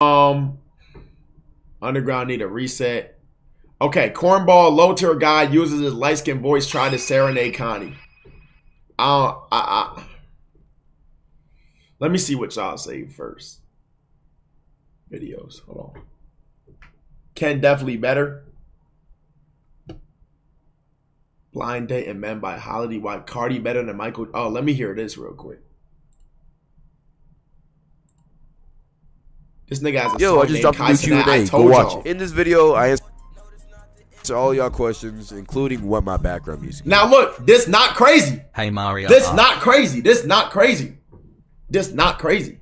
Um, Underground need a reset. Okay, cornball low tier guy uses his light skin voice trying to serenade Connie. Uh, I, I, let me see what y'all say first. Videos. Hold on. Ken definitely better. Blind Date and Men by Holiday White. Carti better than Michael. Oh, let me hear this real quick. This nigga has a Yo, song I just dropped a new Q&A. Go watch y'all. it. In this video, I answer all y'all questions, including what my background music. is. Now look, this not crazy. Hey Mario. This uh, not crazy. This not crazy. This not crazy.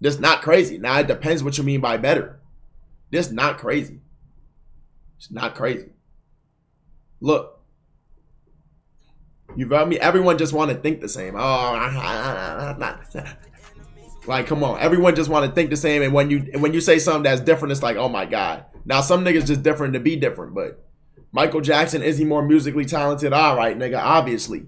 This not crazy. Now it depends what you mean by better. This not crazy. It's not crazy. Look. You feel me? Everyone just want to think the same. Oh, like come on. Everyone just want to think the same, and when you when you say something that's different, it's like, oh my god. Now some niggas just different to be different, but Michael Jackson is he more musically talented? All right, nigga, obviously.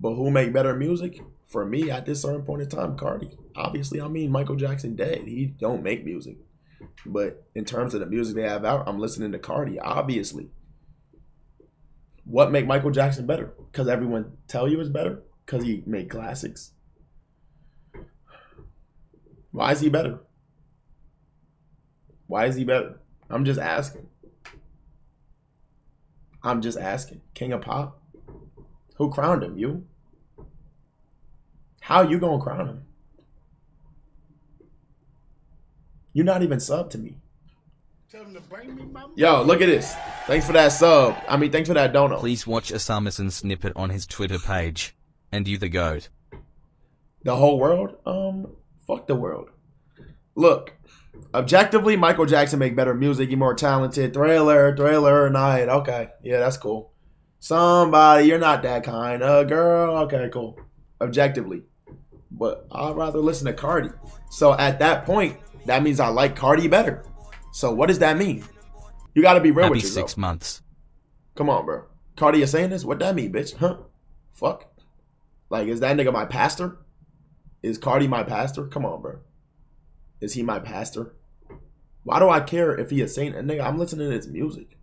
But who make better music? For me, at this certain point in time, Carti. Obviously, I mean Michael Jackson dead. He don't make music. But in terms of the music they have out, I'm listening to Carti, obviously. What make Michael Jackson better? Because everyone tell you it's better? Because he made classics. Why is he better? Why is he better? I'm just asking. I'm just asking. King of Pop? Who crowned him? You? How you gonna crown him? You're not even sub to me. Yo, look at this. Thanks for that sub. I mean, thanks for that donut. Please watch a Summerson snippet on his Twitter page. And you the goat. The whole world? Um, fuck the world. Look, objectively, Michael Jackson make better music. He more talented. Thriller, thriller, night. Okay, yeah, that's cool. Somebody, you're not that kind. of girl. Okay, cool. Objectively, but I'd rather listen to Carti. So at that point, that means I like Carti better. So what does that mean? You got to be real Happy with yourself. six months. Come on, bro. Carti is saying this? What that mean, bitch? Huh? Fuck. Like, is that nigga my pastor? Is Carti my pastor? Come on, bro. Is he my pastor? Why do I care if he is saying it? Nigga, I'm listening to his music.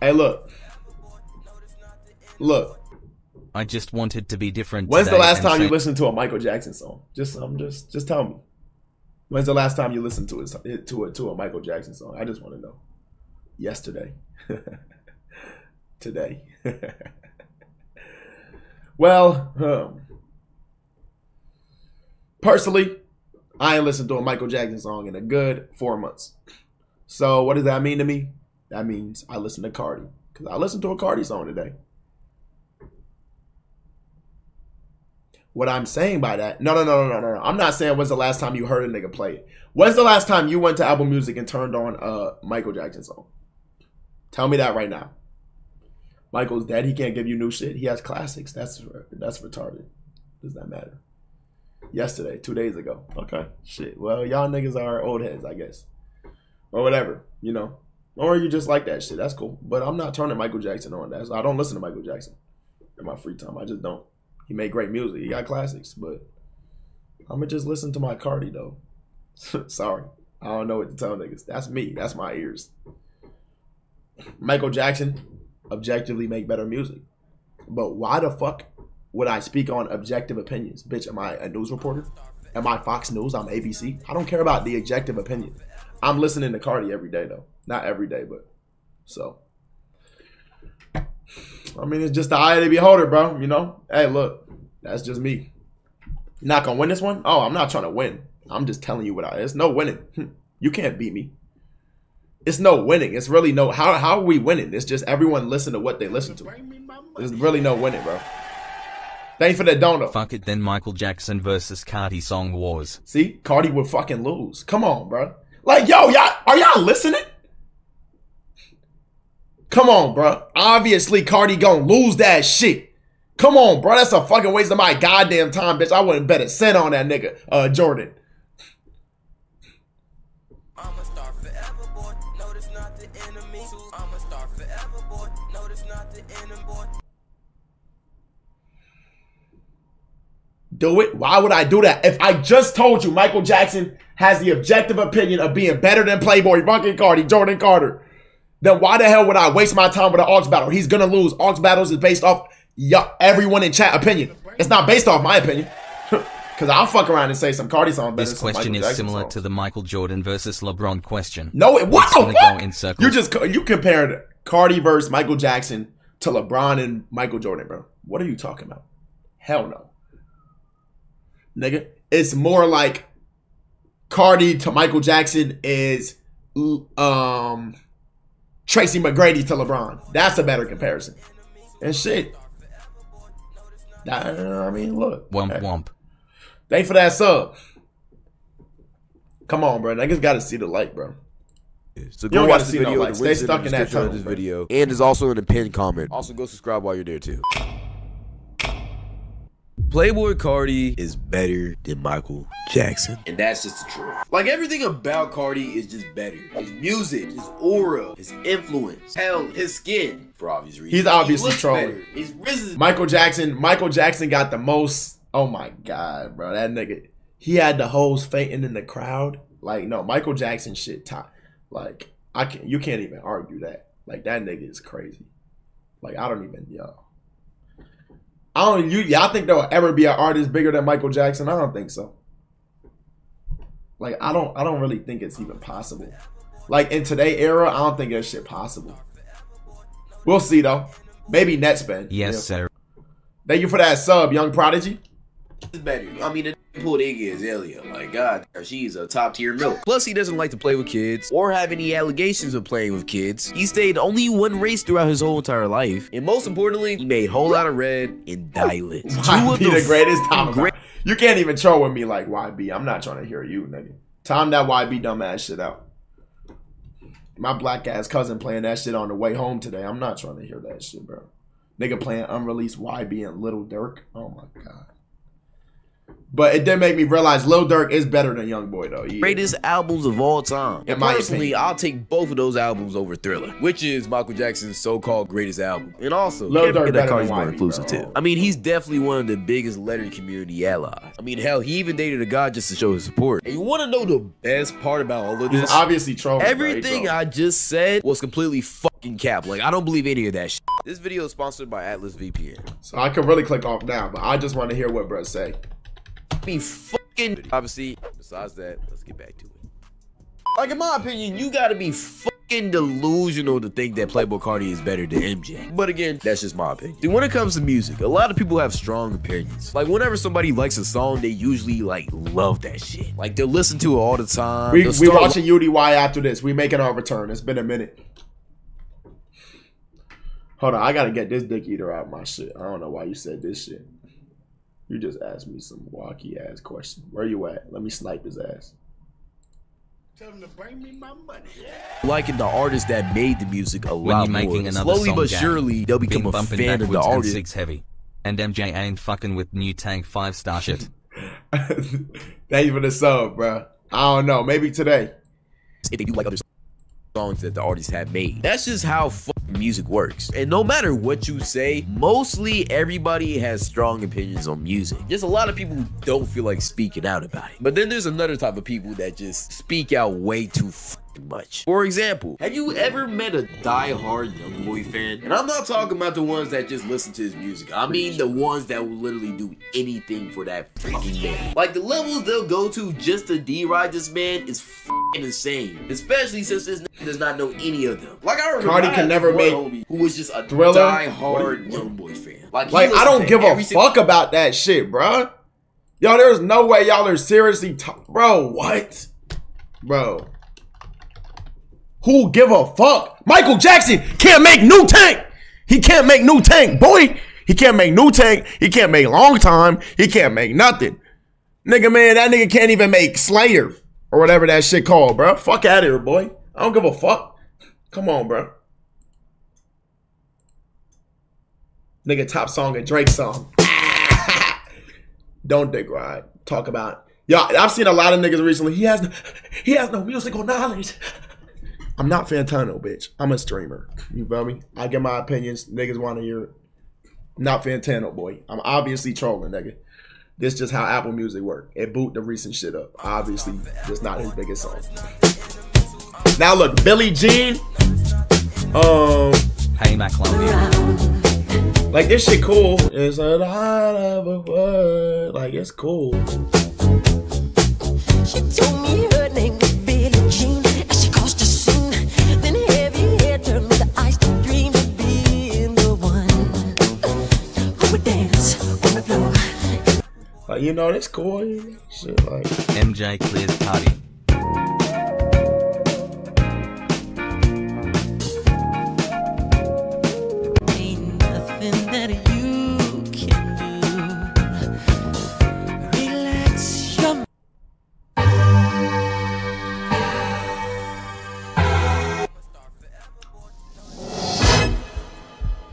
Hey, look. Look. I just wanted to be different. When's the last time you listened to a Michael Jackson song? Just, um, just, just tell me. When's the last time you listened to it to a to a Michael Jackson song? I just want to know. Yesterday. Today. well, um, personally, I ain't listened to a Michael Jackson song in a good four months. So what does that mean to me? That means I listen to Carti because I listened to a Carti song today. What I'm saying by that, no, no, no, no, no, no. I'm not saying when's the last time you heard a nigga play it. When's the last time you went to Apple Music and turned on a Michael Jackson song? Tell me that right now. Michael's dead. He can't give you new shit. He has classics. That's that's retarded. Does that matter? Yesterday, two days ago. Okay, shit. Well, y'all niggas are old heads, I guess, or whatever. You know, or you just like that shit. That's cool. But I'm not turning Michael Jackson on. That's I don't listen to Michael Jackson in my free time. I just don't. He made great music. He got classics, but I'm gonna just listen to my Carti though. Sorry, I don't know what to tell niggas. That's me. That's my ears. Michael Jackson objectively make better music, but why the fuck would I speak on objective opinions? Bitch, am I a news reporter? Am I Fox News? I'm ABC. I don't care about the objective opinion. I'm listening to Carti every day though. Not every day, but so. I mean, it's just the eye of the beholder, bro. You know. Hey, look, that's just me. Not gonna win this one? Oh, I'm not trying to win. I'm just telling you what I. It's no winning. You can't beat me. It's no winning. It's really no. How how are we winning? It's just everyone listen to what they listen to. There's really no winning, bro. Thanks for that donut. Fuck it then Michael Jackson versus Carti song wars. See, Carti would fucking lose. Come on, bro. Like, yo, y'all, are y'all listening? Come on, bro. Obviously, Carti gonna lose that shit. Come on, bro. That's a fucking waste of my goddamn time, bitch. I wouldn't bet a cent on that nigga, uh, Jordan. I'ma forever, boy. No, not the enemy. I'ma start forever, boy. No, not the enemy, boy. do it. Why would I do that? If I just told you Michael Jackson has the objective opinion of being better than Playboi, fucking Carti, Jordan Carter, then why the hell would I waste my time with an Aux battle? He's gonna lose. Aux battles is based off everyone in chat opinion. It's not based off my opinion. Cause I'll fuck around and say some Carti song better This question is Jackson similar songs. to the Michael Jordan versus LeBron question. No, it, what the fuck? go in circles. You just you compared Carti versus Michael Jackson to LeBron and Michael Jordan, bro. What are you talking about? Hell no, nigga. It's more like Carti to Michael Jackson is um Tracy McGrady to LeBron. That's a better comparison. And shit. I mean, look. Womp womp. Thanks for that sub. Come on, bro. Niggas got to see the light, bro. So go don't watch gotta the no video. the Stay stuck the in that description of tunnel, this bro. video, and is also in the pinned comment. Also, go subscribe while you're there too. Playboi Carti is better than Michael Jackson. And that's just the truth. Like everything about Carti is just better. His music, his aura, his influence, hell, his skin, for obvious reasons. He's obviously he looks trolling. better. His risen. Michael Jackson, Michael Jackson got the most. Oh my god, bro, that nigga, he had the hoes fainting in the crowd. Like, no, Michael Jackson shit top. Like, I can't—you can't even argue that. Like, that nigga is crazy. Like, I don't even yo. I don't you y'all think there'll ever be an artist bigger than Michael Jackson? I don't think so. Like, I don't I don't really think it's even possible. Like in today era, I don't think that shit possible. We'll see though. Maybe net spend. Yes, Yeah. sir. Thank you for that sub, Young Prodigy. Is better. I mean, the pulled Iggy Azalea. Like, God, she's a top tier milk. Plus, he doesn't like to play with kids or have any allegations of playing with kids. He stayed only one race throughout his whole entire life. And most importantly, he made Whole Lotta Red and Die Lit. YB the, greatest f- time. great- You can't even troll with me like YB. I'm not trying to hear you, nigga. Time that YB dumbass shit out. My black ass cousin playing that shit on the way home today. I'm not trying to hear that shit, bro. Nigga playing unreleased YB and Little Durk. Oh my god. But it did make me realize Lil Durk is better than Young Boy though. Yeah. greatest albums of all time. In And personally, opinion. I'll take both of those albums over Thriller, which is Michael Jackson's so-called greatest album. And also, Lil Durk that Carti's more inclusive too. I mean, he's definitely one of the biggest letter community allies. I mean, hell, he even dated a god just to show his support. And you want to know the best part about all of He's this? obviously trolling. Everything. I just said was completely fucking cap. Like, I don't believe any of that shit. This video is sponsored by Atlas VPN. So I could really click off now, but I just want to hear what bro say. Be fucking obviously besides that let's get back to it like in my opinion you gotta be fucking delusional to think that playboi carti is better than mj but again that's just my opinion See, when it comes to music a lot of people have strong opinions like whenever somebody likes a song they usually like love that shit like they'll listen to it all the time We we watching UDY after this. We making our return. It's been a minute. Hold on, I gotta get this dick eater out my shit. I don't know why you said this shit. You just asked me some wacky ass question. Where you at? Let me snipe his ass. Tell him to bring me my money. Yeah. Liking the artist that made the music a When lot you're making more. another Slowly song, but gang, surely they'll Been become a fan of the backwards and artist six heavy. And MJ ain't fucking with new tank five star shit. Thank you for the sub, bro. I don't know. Maybe today. if they do like other songs that the artists have made. That's just how fucking music works. And no matter what you say, mostly everybody has strong opinions on music. Just a lot of people who don't feel like speaking out about it. But then there's another type of people that just speak out way too much. For example, have you ever met a die-hard Youngboy fan? And I'm not talking about the ones that just listen to his music. I mean the ones that will literally do anything for that freaking man. Like the levels they'll go to just to D-ride this man is fucking insane. Especially since this does not know any of them. Like I remember Carti can never make homie who was just a Thriller? die-hard Youngboy fan. Like, Like I don't give a fuck about that shit, bro. Yo, there's no way y'all are seriously, bro. What, bro? Who give a fuck? Michael Jackson can't make new tank. He can't make new tank, boy. He can't make new tank. He can't make long time. He can't make nothing. Nigga, man, that nigga can't even make Slayer or whatever that shit called, bro. Fuck out of here, boy. I don't give a fuck. Come on, bro. Nigga, top song a Drake song. Don't dick ride. Talk about y'all. I've seen a lot of niggas recently. He has no, he has no musical knowledge. I'm not Fantano, bitch. I'm a streamer. You feel me? I get my opinions. Niggas want to hear it. Not Fantano, boy. I'm obviously trolling, nigga. This just how Apple Music work. It boot the recent shit up. Obviously, it's not his biggest song. Now look, Billie Jean. Um, Hey McLovin. like this shit cool. It's a lot of a word. Like it's cool. She told me her name Like you know, that's cool. Shit, like MJ clears party. Ain't nothing that you can do. Relax your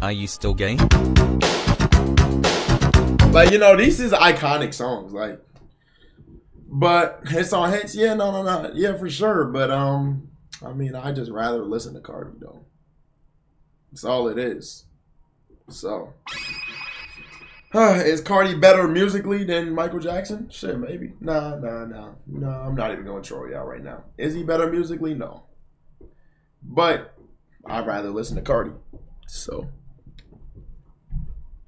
Are you still gay? Like you know, these is iconic songs. Like, but hits on hits, yeah, no, no, no, yeah, for sure. But um, I mean, I just rather listen to Carti though. That's all it is. So, huh, is Carti better musically than Michael Jackson? Shit, maybe. Nah, nah, nah, no. I'm not even gonna throw you out right now. Is he better musically? No. But I'd rather listen to Carti. So.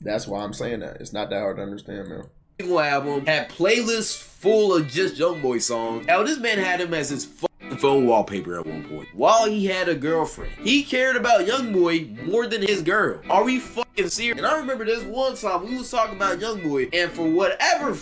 That's why I'm saying that. It's not that hard to understand, man. single album had playlists full of just YoungBoy songs. Now this man had him as his phone wallpaper at one point. While he had a girlfriend, he cared about YoungBoy more than his girl. Are we fucking serious? And I remember this one time we was talking about YoungBoy, and for whatever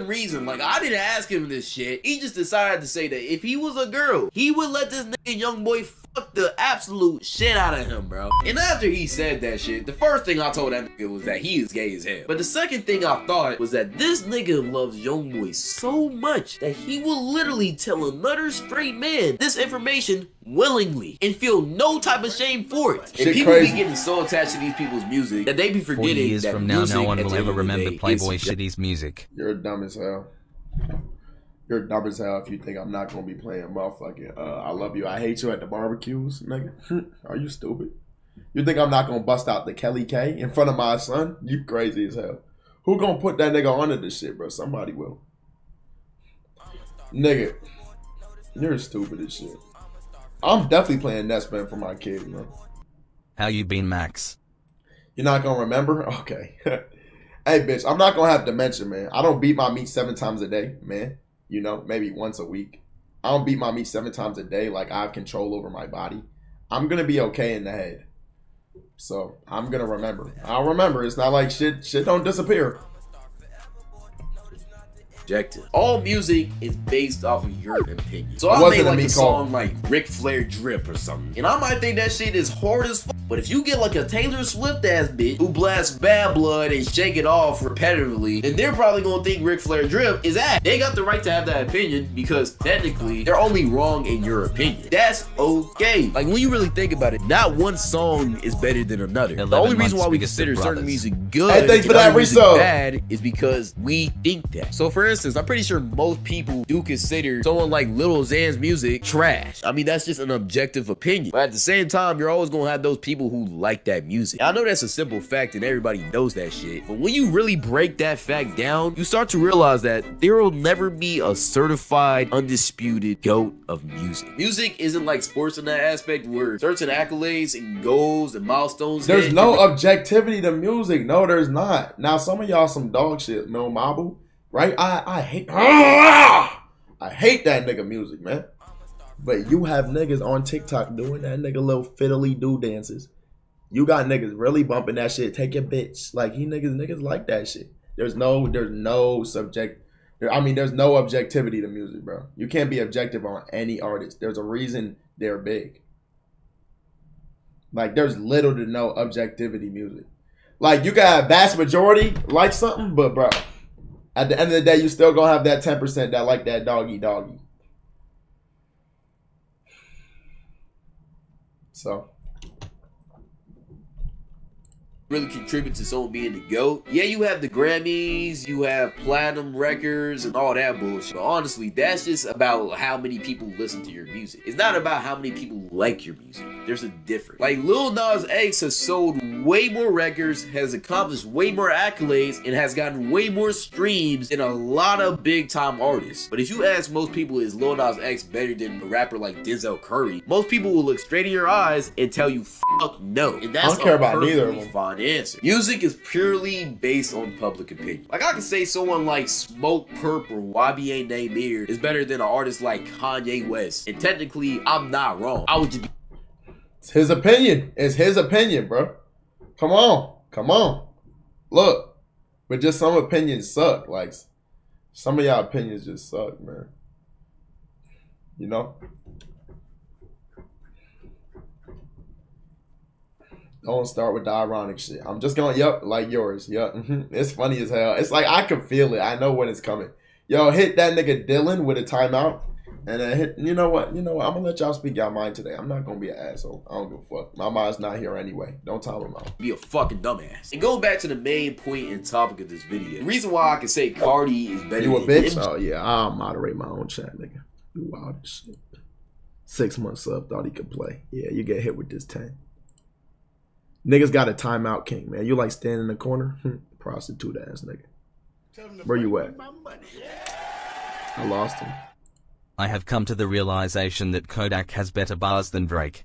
reason, like I didn't ask him this shit, he just decided to say that if he was a girl, he would let this nigga YoungBoy fuck the absolute shit out of him, bro. And after he said that shit, the first thing I told that nigga was that he is gay as hell. But the second thing I thought was that this nigga loves YoungBoy so much that he will literally tell another straight man this information willingly and feel no type of shame for it. Shit and people crazy. be getting so attached to these people's music that they be 40 forgetting years that from now, music no one will ever remember day Playboy is Shitty's music. You're dumb as hell. You're dumb as hell if you think I'm not gonna be playing motherfucking uh, I love you, I hate you at the barbecues, nigga. Are you stupid? You think I'm not gonna bust out the Kelly K in front of my son? You crazy as hell. Who gonna put that nigga onto this shit, bro? Somebody will. Nigga, you're stupid as shit. I'm definitely playing Nestman for my kid, man. How you been, Max? You're not gonna remember? Okay. hey, bitch, I'm not gonna have dementia, man. I don't beat my meat seven times a day, man. You know, maybe once a week. I don't beat my meat seven times a day. Like I have control over my body. I'm gonna be okay in the head. So I'm gonna remember. I'll remember. It's not like shit. Shit don't disappear. Objective. All music is based off of your opinion. So I wasn't made a like me a call. song like Ric Flair Drip or something. And I might think that shit is hard as fuck. But if you get like a Taylor Swift ass bitch who blasts bad blood and shake it off repetitively, then they're probably gonna think Ric Flair Drip is ass. They got the right to have that opinion because technically they're only wrong in your opinion. That's okay. Like when you really think about it, not one song is better than another. The only reason why we consider of certain music good Hey, thanks for that other bad is because we think that. So for instance, I'm pretty sure most people do consider someone like Little Xan's music trash. I mean, that's just an objective opinion. But at the same time, you're always gonna have those people who like that music. I know that's a simple fact and everybody knows that shit. But when you really break that fact down, you start to realize that there will never be a certified, undisputed GOAT of music. Music isn't like sports in that aspect where certain accolades and goals and milestones. There's no objectivity to music. No, there's not. Now some of y'all some dog shit, Lil Mabu. Right? I I hate I hate that nigga music, man. But you have niggas on TikTok doing that nigga little fiddly do dances. You got niggas really bumping that shit. Take your bitch. Like he niggas niggas like that shit. There's no there's no subject I mean there's no objectivity to music, bro. You can't be objective on any artist. There's a reason they're big. Like there's little to no objectivity music. Like you got a vast majority like something, but bro, at the end of the day, you still gonna have that ten percent that like that doggy doggy. So really contribute to someone being the GOAT. Yeah, you have the Grammys, you have platinum records and all that bullshit. But honestly, that's just about how many people listen to your music. It's not about how many people like your music. There's a difference. Like Lil Nas X has sold way more records, has accomplished way more accolades, and has gotten way more streams than a lot of big time artists. But if you ask most people, is Lil Nas X better than a rapper like Denzel Curry? Most people will look straight in your eyes and tell you fuck no. And that's I don't care about neither of them. fine answer. Music is purely based on public opinion. Like I can say someone like Smokepurpp or YBA Namir is better than an artist like Kanye West. And technically, I'm not wrong. I would just be It's his opinion. It's his opinion, bro. Come on. Come on. Look. But just some opinions suck. Like some of y'all opinions just suck, man. You know? Don't start with the ironic shit. I'm just going, yep, like yours. Yep. mhm. It's funny as hell. It's like I can feel it. I know when it's coming. Yo, hit that nigga Dylan with a timeout. And then hit, you know what? You know what? I'm gonna let y'all speak y'all mind today. I'm not gonna be an asshole. I don't give a fuck. My mind's not here anyway. Don't tell him out. be a fucking dumbass. And going back to the main point and topic of this video, the reason why I can say Carti is better You a bitch? Oh yeah, I'll moderate my own chat, nigga. You wild as shit. Six months up, thought he could play. Yeah, you get hit with this ten. Niggas got a timeout king, man. You like standing in the corner? Hmm, Prostitute ass nigga. Where you at? I lost him. I have come to the realization that Kodak has better bars than Drake.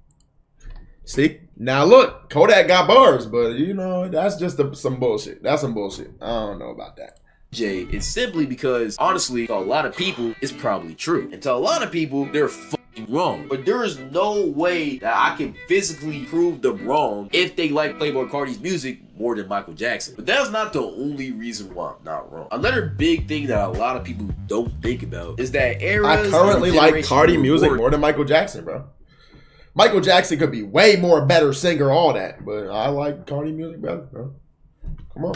See now, look, Kodak got bars, but you know that's just a, some bullshit. That's some bullshit. I don't know about that. Jay, it's simply because, honestly, to a lot of people, it's probably true. And to a lot of people, they're fucking wrong. But there is no way that I can physically prove them wrong if they like Playboi Carti's music more than Michael Jackson. But that's not the only reason why I'm not wrong. Another big thing that a lot of people don't think about is that eras I currently like Carti music more than Michael Jackson, bro. Michael Jackson could be way more better singer, all that, but I like Cardi music better, bro. Come on.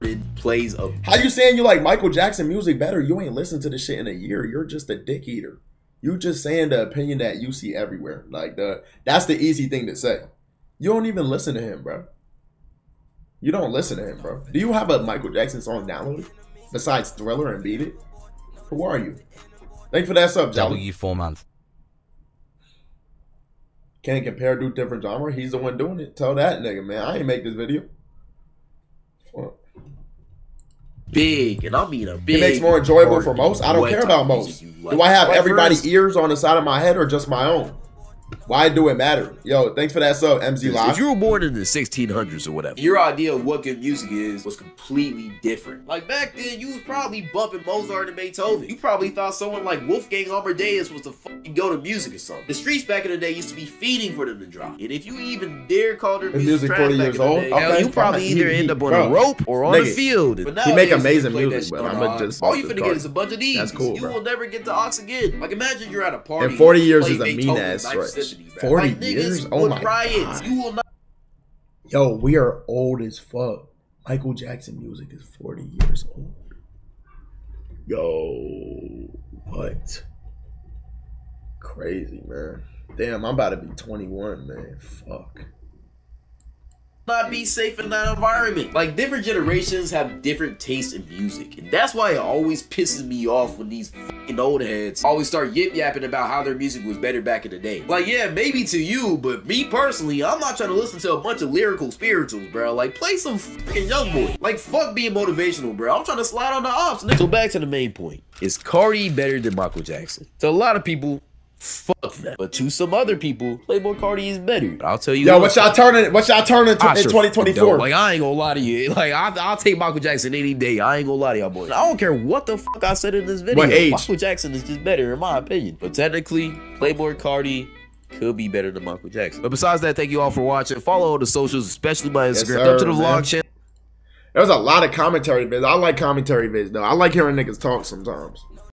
it plays a How you saying you like Michael Jackson music better? You ain't listened to this shit in a year. You're just a dick eater. You just saying the opinion that you see everywhere. Like the that's the easy thing to say. You don't even listen to him, bro. You don't listen to him, bro. Do you have a Michael Jackson song downloaded besides Thriller and Beat It? Who are you? Thank you for that sub, Jolly. W four month. Can't compare, do different genre. He's the one doing it. Tell that nigga, man. I ain't make this video. Fuck. Big, and I mean a big. It makes more enjoyable for most. I don't care about most. Do. I have everybody's ears on the side of my head or just my own? Why do it matter? Yo, thanks for that sub, MZ If you were born in the 1600s or whatever, your idea of what good music is was completely different. Like back then, you was probably bumping Mozart and Beethoven. You probably thought someone like Wolfgang Amadeus was the fucking go to music or something. The streets back in the day used to be feeding for them to drop. And if you even dare call their music, music 40 years old? day, Okay, hell, you probably He- either he- end up on bro. a rope or on Nigga, the field. he But make amazing you play that music, shit but on I'ma just all you finna get is a bunch of these. That's cool, You bro. will never get the aux again. Like imagine you're at a party. And 40 years is a mean ass Ninth stretch. Bro. 40 Like, years? Oh my. God. You will not Yo, we are old as fuck. Michael Jackson music is 40 years old. Yo, what? Crazy, man. Damn, I'm about to be 21, man. Fuck. Not be safe in that environment. Like different generations have different tastes in music, and that's why it always pisses me off when these fucking old heads always start yip yapping about how their music was better back in the day. Like, yeah, maybe to you, but me personally, I'm not trying to listen to a bunch of lyrical spirituals, bro. Like, play some fucking young boy. Like, fuck being motivational, bro. I'm trying to slide on the ops. So back to the main point: Is Carti better than Michael Jackson? To a lot of people. Fuck that. But to some other people, Playboi Carti is better. But I'll tell you Yo, what, y'all turning? What y'all turning to in 2024? Like I ain't gonna lie to you. Like I, I'll take Michael Jackson any day. I ain't gonna lie to y'all boys. I don't care what the fuck I said in this video. What age? Michael Jackson is just better in my opinion. But technically, Playboi Carti could be better than Michael Jackson. But besides that, thank you all for watching. Follow all the socials, especially my Yes, Instagram. sir, Up to the man. vlog channel. There's a lot of commentary vids. I like commentary vids though. I like hearing niggas talk sometimes.